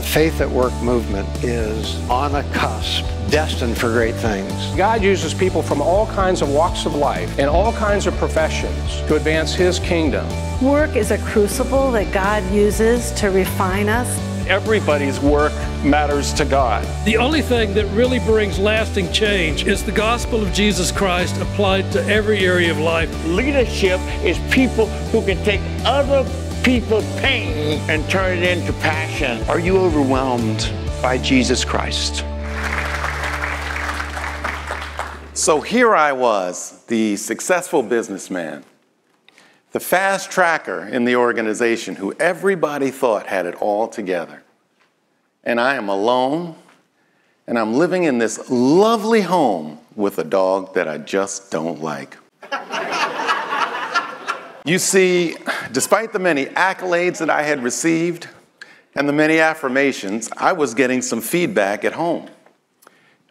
The Faith at Work movement is on a cusp, destined for great things. God uses people from all kinds of walks of life and all kinds of professions to advance His kingdom. Work is a crucible that God uses to refine us. Everybody's work matters to God. The only thing that really brings lasting change is the gospel of Jesus Christ applied to every area of life. Leadership is people who can take other people's pain and turn it into passion. Are you overwhelmed by Jesus Christ? So here I was, the successful businessman, the fast tracker in the organization who everybody thought had it all together. And I am alone, and I'm living in this lovely home with a dog that I just don't like. you see, despite the many accolades that I had received and the many affirmations, I was getting some feedback at home.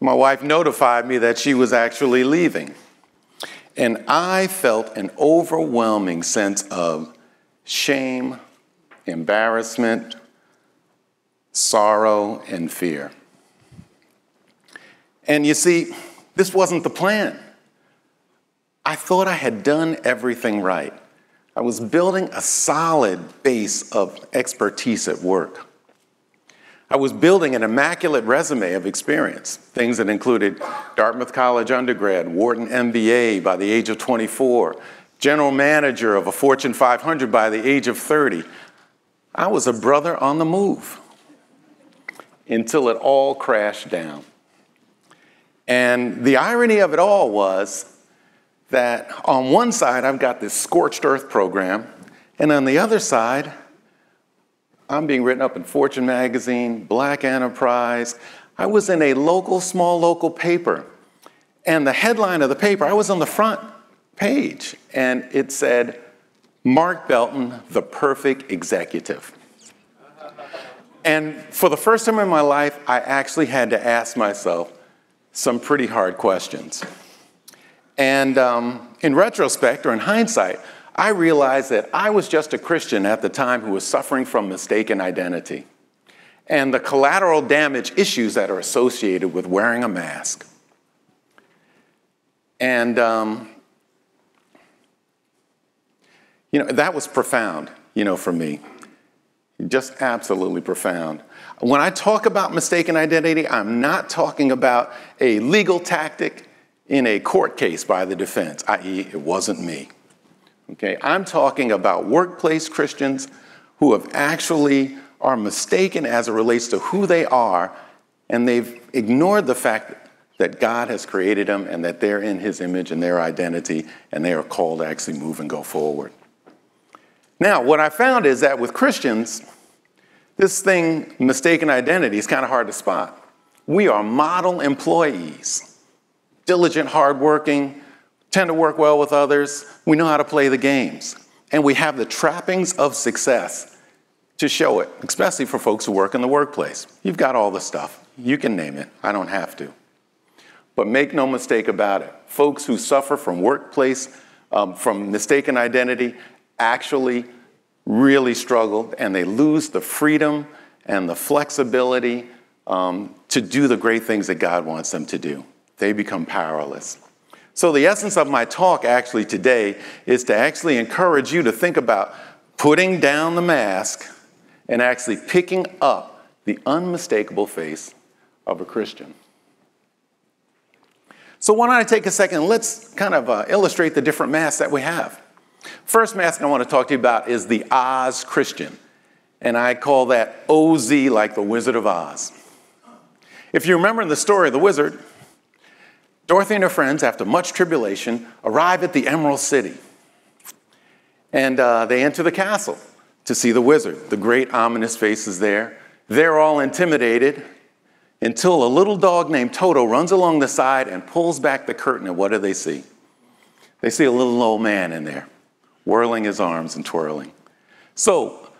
My wife notified me that she was actually leaving. And I felt an overwhelming sense of shame, embarrassment, sorrow, and fear. And you see, this wasn't the plan. I thought I had done everything right. I was building a solid base of expertise at work. I was building an immaculate resume of experience, things that included Dartmouth College undergrad, Wharton MBA by the age of 24, general manager of a Fortune 500 by the age of 30. I was a brother on the move until it all crashed down. And the irony of it all was that on one side, I've got this scorched earth program, and on the other side, I'm being written up in Fortune magazine, Black Enterprise. I was in a local, small local paper. And the headline of the paper, I was on the front page, and it said, Marc Belton, the perfect executive. And for the first time in my life, I actually had to ask myself some pretty hard questions. And um, in retrospect, or in hindsight, I realized that I was just a Christian at the time who was suffering from mistaken identity and the collateral damage issues that are associated with wearing a mask. And, um, you know, that was profound, you know, for me. Just absolutely profound. When I talk about mistaken identity, I'm not talking about a legal tactic in a court case by the defense, i.e., it wasn't me. Okay, I'm talking about workplace Christians who have actually are mistaken as it relates to who they are, and they've ignored the fact that God has created them and that they're in His image and their identity, and they are called to actually move and go forward. Now, what I found is that with Christians, this thing, mistaken identity, is kind of hard to spot. We are model employees, diligent, hardworking, tend to work well with others. We know how to play the games. And we have the trappings of success to show it, especially for folks who work in the workplace. You've got all the stuff. You can name it. I don't have to. But make no mistake about it. Folks who suffer from workplace, um, from mistaken identity, actually really struggle and they lose the freedom and the flexibility um, to do the great things that God wants them to do. They become powerless. So, the essence of my talk actually today is to actually encourage you to think about putting down the mask and actually picking up the unmistakable face of a Christian. So, why don't I take a second? Let's kind of uh, illustrate the different masks that we have. First mask I want to talk to you about is the Oz Christian, and I call that OZ like the Wizard of Oz. If you remember in the story of the wizard, Dorothy and her friends, after much tribulation, arrive at the Emerald City. And uh, they enter the castle to see the wizard. The great ominous face is there. They're all intimidated until a little dog named Toto runs along the side and pulls back the curtain. And what do they see? They see a little old man in there, whirling his arms and twirling. So,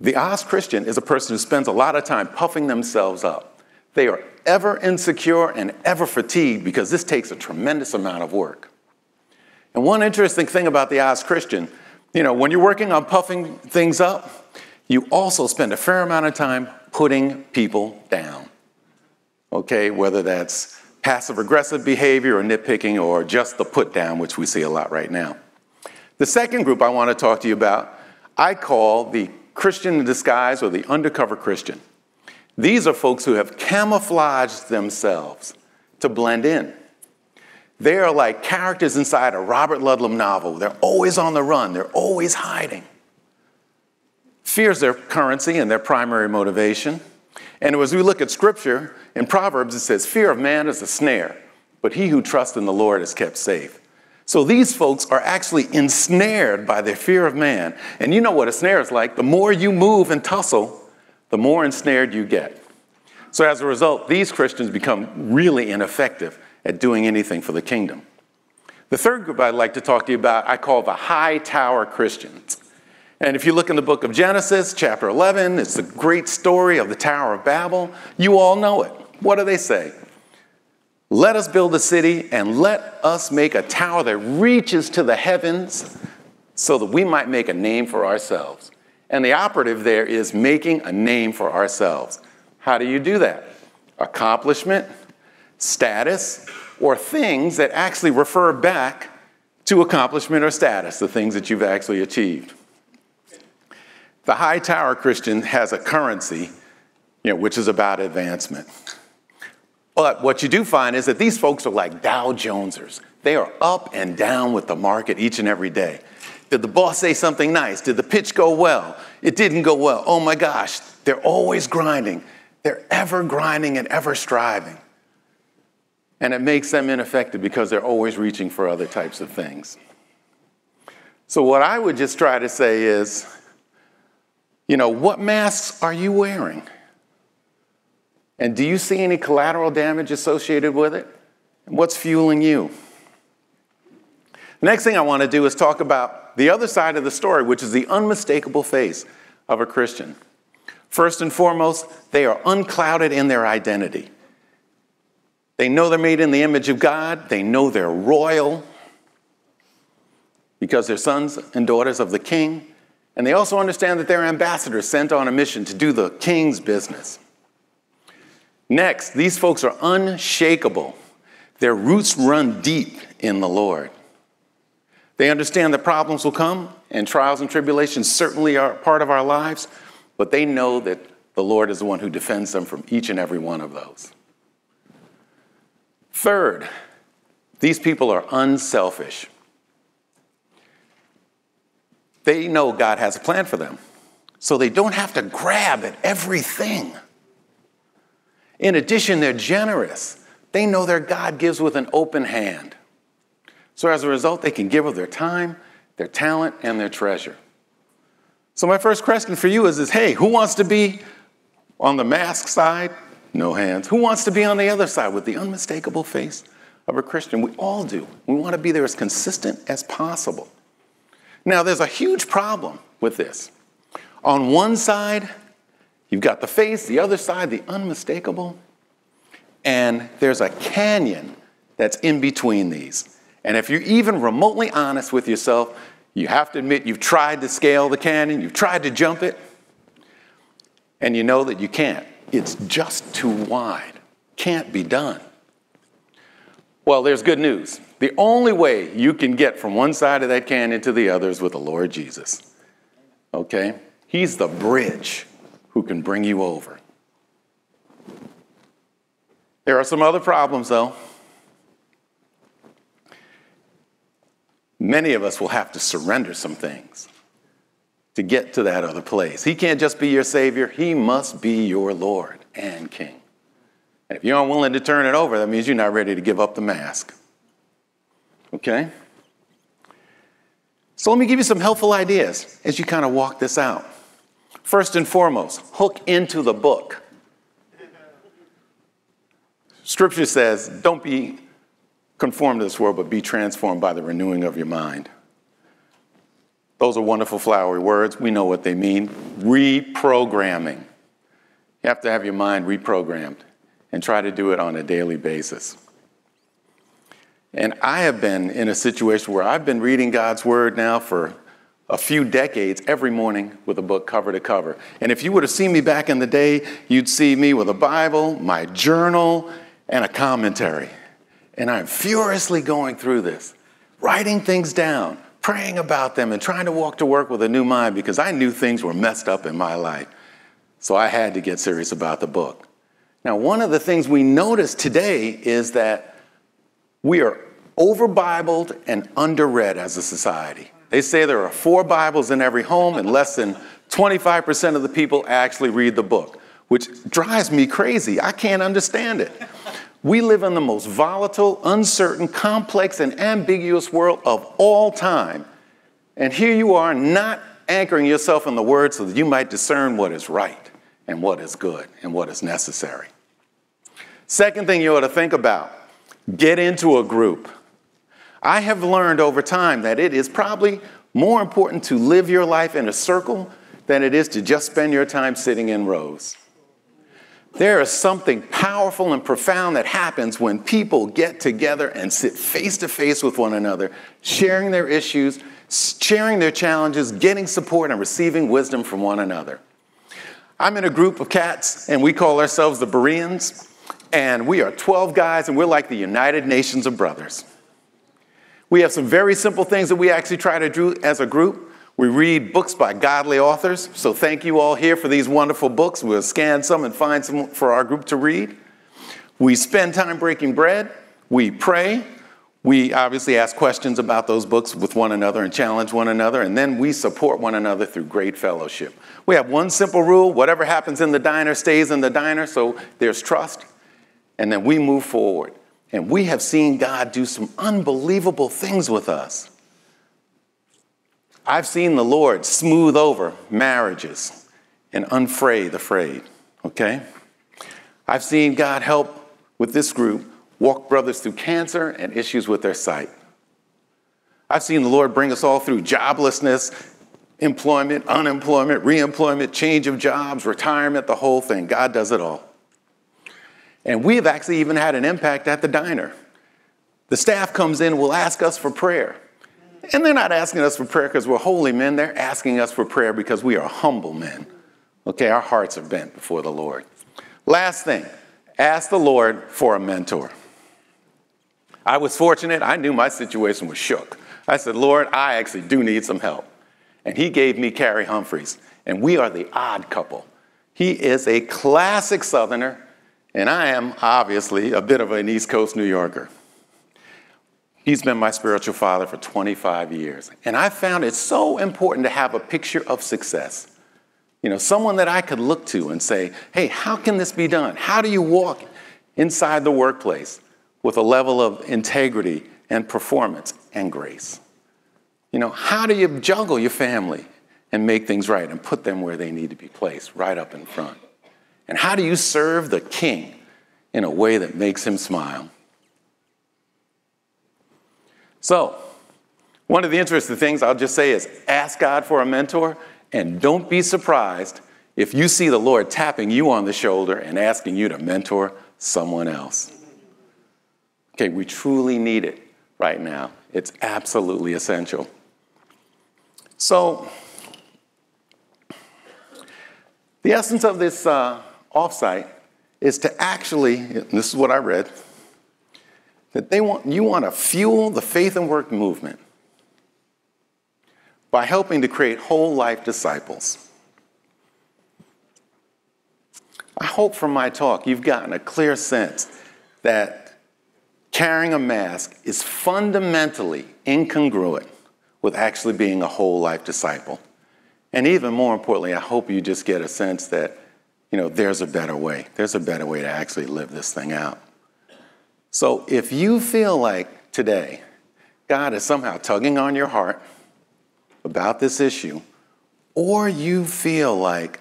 the Oz Christian is a person who spends a lot of time puffing themselves up. They are ever insecure and ever fatigued because this takes a tremendous amount of work. And one interesting thing about the Oz Christian, you know, when you're working on puffing things up, you also spend a fair amount of time putting people down. Okay, whether that's passive aggressive behavior or nitpicking or just the put down, which we see a lot right now. The second group I want to talk to you about, I call the Christian in disguise or the undercover Christian. These are folks who have camouflaged themselves to blend in. They are like characters inside a Robert Ludlum novel. They're always on the run, they're always hiding. Fear is their currency and their primary motivation. And as we look at scripture, in Proverbs it says, Fear of man is a snare, but he who trusts in the Lord is kept safe. So these folks are actually ensnared by their fear of man. And you know what a snare is like. The more you move and tussle, the more ensnared you get. So as a result, these Christians become really ineffective at doing anything for the kingdom. The third group I'd like to talk to you about, I call the high tower Christians. And if you look in the book of Genesis, chapter 11, it's the great story of the Tower of Babel. You all know it. What do they say? Let us build a city and let us make a tower that reaches to the heavens so that we might make a name for ourselves. And the operative there is making a name for ourselves. How do you do that? Accomplishment, status, or things that actually refer back to accomplishment or status, the things that you've actually achieved. The high tower Christian has a currency, you know, which is about advancement. But what you do find is that these folks are like Dow Jonesers. They are up and down with the market each and every day. Did the boss say something nice? Did the pitch go well? It didn't go well. Oh my gosh, they're always grinding. They're ever grinding and ever striving. And it makes them ineffective because they're always reaching for other types of things. So, what I would just try to say is, you know, what masks are you wearing? And do you see any collateral damage associated with it? And what's fueling you? The next thing I want to do is talk about the other side of the story, which is the unmistakable face of a Christian. First and foremost, they are unclouded in their identity. They know they're made in the image of God. They know they're royal because they're sons and daughters of the king. And they also understand that they're ambassadors sent on a mission to do the king's business. Next, these folks are unshakable. Their roots run deep in the Lord. They understand that problems will come and trials and tribulations certainly are part of our lives, but they know that the Lord is the one who defends them from each and every one of those. Third, these people are unselfish. They know God has a plan for them, so they don't have to grab at everything. In addition, they're generous. They know their God gives with an open hand. So as a result, they can give of their time, their talent, and their treasure. So my first question for you is, is hey, who wants to be on the mask side no hands. Who wants to be on the other side with the unmistakable face of a Christian? We all do. We want to be there as consistent as possible. Now, there's a huge problem with this. On one side, you've got the face, the other side, the unmistakable, and there's a canyon that's in between these. And if you're even remotely honest with yourself, you have to admit you've tried to scale the canyon, you've tried to jump it, and you know that you can't. It's just too wide. Can't be done. Well, there's good news. The only way you can get from one side of that canyon to the other is with the Lord Jesus. Okay? He's the bridge who can bring you over. There are some other problems, though. Many of us will have to surrender some things to get to that other place. He can't just be your Savior, He must be your Lord and King. And if you're unwilling to turn it over, that means you're not ready to give up the mask. Okay? So let me give you some helpful ideas as you kind of walk this out. First and foremost, hook into the book. Scripture says, don't be conformed to this world, but be transformed by the renewing of your mind. Those are wonderful flowery words. We know what they mean. Reprogramming. You have to have your mind reprogrammed and try to do it on a daily basis. And I have been in a situation where I've been reading God's word now for a few decades every morning with a book cover to cover. And if you would have seen me back in the day, you'd see me with a Bible, my journal, and a commentary. And I'm furiously going through this, writing things down, praying about them, and trying to walk to work with a new mind because I knew things were messed up in my life. So I had to get serious about the book. Now, one of the things we notice today is that we are over Bibled and underread as a society. They say there are four Bibles in every home, and less than 25% of the people actually read the book, which drives me crazy. I can't understand it. We live in the most volatile, uncertain, complex, and ambiguous world of all time. And here you are not anchoring yourself in the Word so that you might discern what is right and what is good and what is necessary. Second thing you ought to think about get into a group. I have learned over time that it is probably more important to live your life in a circle than it is to just spend your time sitting in rows. There is something powerful and profound that happens when people get together and sit face to face with one another, sharing their issues, sharing their challenges, getting support, and receiving wisdom from one another. I'm in a group of cats, and we call ourselves the Bereans, and we are 12 guys, and we're like the United Nations of brothers. We have some very simple things that we actually try to do as a group. We read books by godly authors, so thank you all here for these wonderful books. We'll scan some and find some for our group to read. We spend time breaking bread. We pray. We obviously ask questions about those books with one another and challenge one another, and then we support one another through great fellowship. We have one simple rule whatever happens in the diner stays in the diner, so there's trust, and then we move forward. And we have seen God do some unbelievable things with us. I've seen the Lord smooth over marriages and unfray the frayed, okay? I've seen God help with this group walk brothers through cancer and issues with their sight. I've seen the Lord bring us all through joblessness, employment, unemployment, reemployment, change of jobs, retirement, the whole thing. God does it all. And we have actually even had an impact at the diner. The staff comes in, will ask us for prayer. And they're not asking us for prayer because we're holy men, they're asking us for prayer because we are humble men. Okay, our hearts are bent before the Lord. Last thing, ask the Lord for a mentor. I was fortunate, I knew my situation was shook. I said, Lord, I actually do need some help. And he gave me Carrie Humphreys, and we are the odd couple. He is a classic Southerner and I am obviously a bit of an East Coast New Yorker. He's been my spiritual father for 25 years. And I found it so important to have a picture of success. You know, someone that I could look to and say, hey, how can this be done? How do you walk inside the workplace with a level of integrity and performance and grace? You know, how do you juggle your family and make things right and put them where they need to be placed, right up in front? And how do you serve the king in a way that makes him smile? So, one of the interesting things I'll just say is ask God for a mentor and don't be surprised if you see the Lord tapping you on the shoulder and asking you to mentor someone else. Okay, we truly need it right now. It's absolutely essential. So, the essence of this uh, offsite is to actually, this is what I read, that they want, you want to fuel the faith and work movement by helping to create whole life disciples. I hope from my talk you've gotten a clear sense that carrying a mask is fundamentally incongruent with actually being a whole life disciple. And even more importantly, I hope you just get a sense that you know, there's a better way. There's a better way to actually live this thing out. So if you feel like today God is somehow tugging on your heart about this issue, or you feel like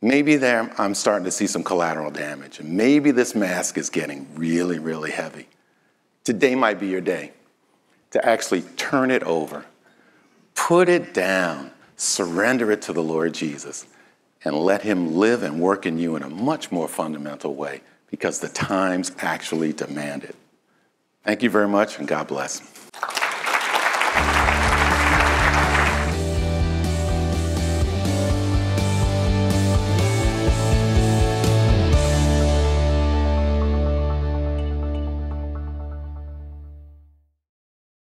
maybe there I'm starting to see some collateral damage, and maybe this mask is getting really, really heavy. Today might be your day to actually turn it over, put it down, surrender it to the Lord Jesus and let Him live and work in you in a much more fundamental way because the times actually demand it. Thank you very much, and God bless.